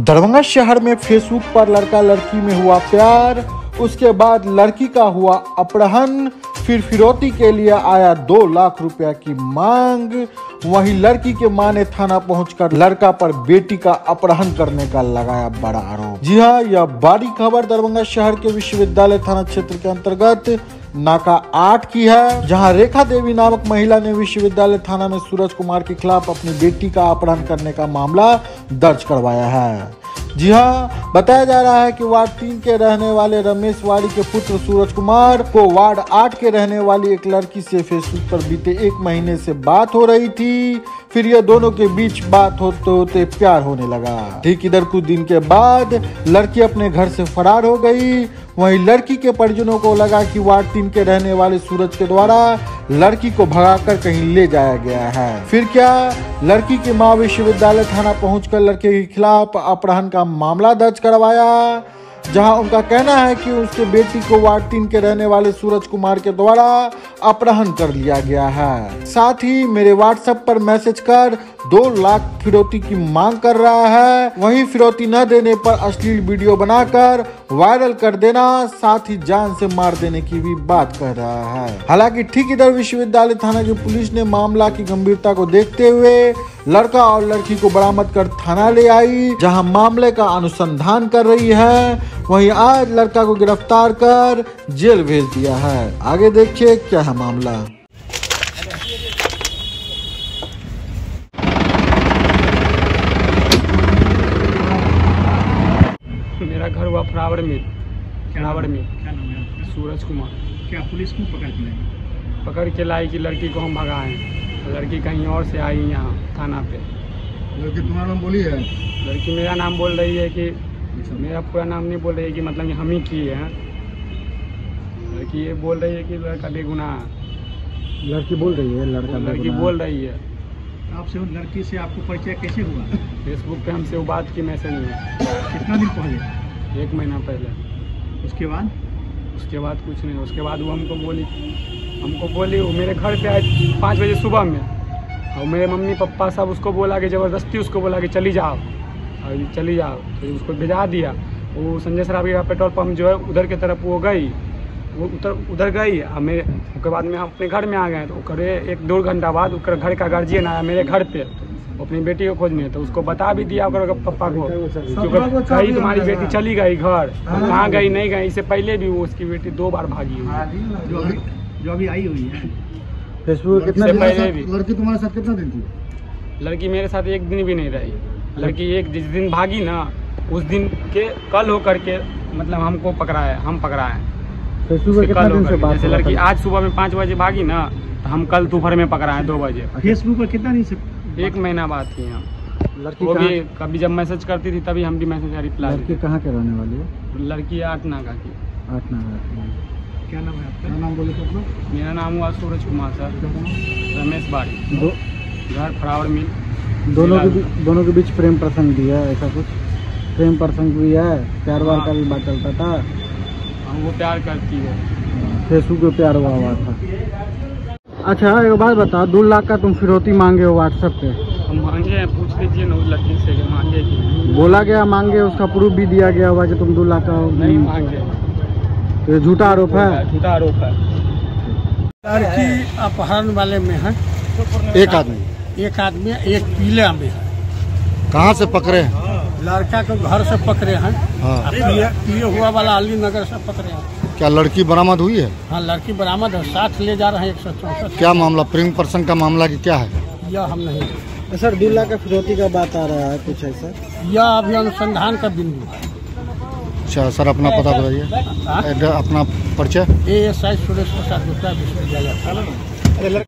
दरभंगा शहर में फेसबुक पर लड़का लड़की में हुआ प्यार, उसके बाद लड़की का हुआ अपहरण, फिर फिरौती के लिए आया दो लाख रुपया की मांग। वहीं लड़की के माँ ने थाना पहुंचकर लड़का पर बेटी का अपहरण करने का लगाया बड़ा आरोप। जी हाँ यह बड़ी खबर दरभंगा शहर के विश्वविद्यालय थाना क्षेत्र के अंतर्गत नाका आठ की है, जहाँ रेखा देवी नामक महिला ने विश्वविद्यालय थाना में सूरज कुमार के खिलाफ अपनी बेटी का अपहरण करने का मामला दर्ज करवाया है। जी हाँ बताया जा रहा है कि वार्ड तीन के रहने वाले रमेश वाड़ी के पुत्र सूरज कुमार को वार्ड आठ के रहने वाली एक लड़की से फेसबुक पर बीते एक महीने से बात हो रही थी। फिर ये दोनों के बीच बात होते होते प्यार होने लगा। ठीक इधर कुछ दिन के बाद लड़की अपने घर से फरार हो गई। वहीं लड़की के परिजनों को लगा कि वार्ड तीन के रहने वाले सूरज के द्वारा लड़की को भगाकर कहीं ले जाया गया है। फिर क्या लड़की की माँ विश्वविद्यालय थाना पहुंचकर लड़के के खिलाफ अपहरण का मामला दर्ज करवाया? जहाँ उनका कहना है कि उसके बेटी को वार्ड तीन के रहने वाले सूरज कुमार के द्वारा अपहरण कर लिया गया है। साथ ही मेरे व्हाट्सएप पर मैसेज कर दो लाख फिरौती की मांग कर रहा है। वहीं फिरौती न देने पर अश्लील वीडियो बनाकर वायरल कर देना, साथ ही जान से मार देने की भी बात कर रहा है। हालाँकि ठीक इधर विश्वविद्यालय थाना की पुलिस ने मामला की गंभीरता को देखते हुए लड़का और लड़की को बरामद कर थाना ले आई, जहाँ मामले का अनुसंधान कर रही है। वहीं आज लड़का को गिरफ़्तार कर जेल भेज दिया है। आगे देखिए क्या है मामला। मेरा घर हुआ फरावर में फरावर में क्या नाम है सूरज कुमार। क्या पुलिस को पकड़ के लाई? पकड़ के लाई कि लड़की को हम भगाएँ लड़की कहीं और से आई यहाँ थाना पे। लड़की तुम्हारा नाम बोली है? लड़की मेरा नाम बोल रही है कि मेरा पूरा नाम नहीं बोल रही है कि मतलब हम ही किए हैं। लड़की ये बोल रही है कि लड़का बेगुनाह लड़की बोल रही है लड़का लड़की बोल रही है। आपसे उस लड़की से आपको परिचय कैसे हुआ? फेसबुक पे हमसे वो बात की मैसेज में। कितना दिन पहले? एक महीना पहले। उसके बाद? उसके बाद कुछ नहीं उसके बाद वो हमको बोली हमको बोली वो मेरे घर पे आए पाँच बजे सुबह में। और मेरे मम्मी पापा सब उसको बोला कि ज़बरदस्ती उसको बोला कि चली जाओ। और ये चली जाओ तो उसको भिजा दिया। वो संजय सराबी का पेट्रोल पंप जो है उधर की तरफ़ वो गई। वो उधर उधर गई। और मेरे उसके बाद में हम अपने घर में आ गए। तो करे एक दो घंटा बाद उसका घर का गार्जियन आया मेरे घर पे। अपनी बेटी को खोजने तो उसको बता भी दिया ओकर पापा को। कहीं तुम्हारी बेटी चली गई घर। कहाँ गई नहीं गई इससे पहले भी वो उसकी बेटी दो बार भागी हुई जो अभी आई हुई है। फेसबुक कितना पहले भी। लड़की तुम्हारे साथ कितना दिन थी? लड़की मेरे साथ एक दिन भी नहीं रही। लड़की एक जिस दिन भागी ना उस दिन के कल होकर के मतलब हमको पकड़ाए हम पकड़ाए फेसबुक उसके कल होकर के। जैसे लड़की आज सुबह में पाँच बजे भागी ना तो हम कल दोपहर में पकड़ाए दो बजे। फेसबुक पर कितना दिन से एक महीना बाद थी हम लड़की वो भी कभी जब मैसेज करती थी तभी हम भी मैसेज रिप्लाई लड़की कहाँ के रहने वाली है? लड़की आठ नागा की। आठ नगर क्या नाम है आपका? नाम बोले तो अपना। मेरा नाम हुआ सूरज कुमार सर। रमेश बाड़ी। घर फरावर मिल। दोनों के बीच दोनों के बीच प्रेम प्रसंग भी है ऐसा कुछ? प्रेम प्रसंग भी है प्यार वार का भी बात चलता था। वो प्यार करती है। फेसबुक पे प्यार हुआ हुआ था। अच्छा एक बात बताओ दो लाख का तुम फिरौती मांगे हो व्हाट्सएप पे? हम मांगे हैं पूछ लीजिए ना लड़की से कि मांगे कि बोला गया मांगे उसका प्रूफ भी दिया गया होगा कि तुम दो लाख का नहीं मांगे। तो ये झूठा आरोप है? झूठा आरोप है। लड़की अपहरण वाले में है। एक आदमी। एक आदमी एक पीले में है। कहाँ से पकड़े हैं? लड़का को घर से पकड़े हैं। हाँ। पिए पिए हुआ वाला अली नगर से पकड़े हैं। क्या लड़की बरामद हुई है? हाँ लड़की बरामद है। साथ ले जा रहे हैं एक सौ चौसठ। क्या मामला? प्रेम प्रसंग का मामला की क्या है? यह हम नहीं। सर दो लाख का फिरौती का बात आ रहा है कुछ ऐसा? यह अभी अनुसंधान का बिंदु है। अच्छा सर अपना पता बताइए। हाँ? अपना परिचय? A S I Suresh Prasad Gupta विश्वविद्यालय।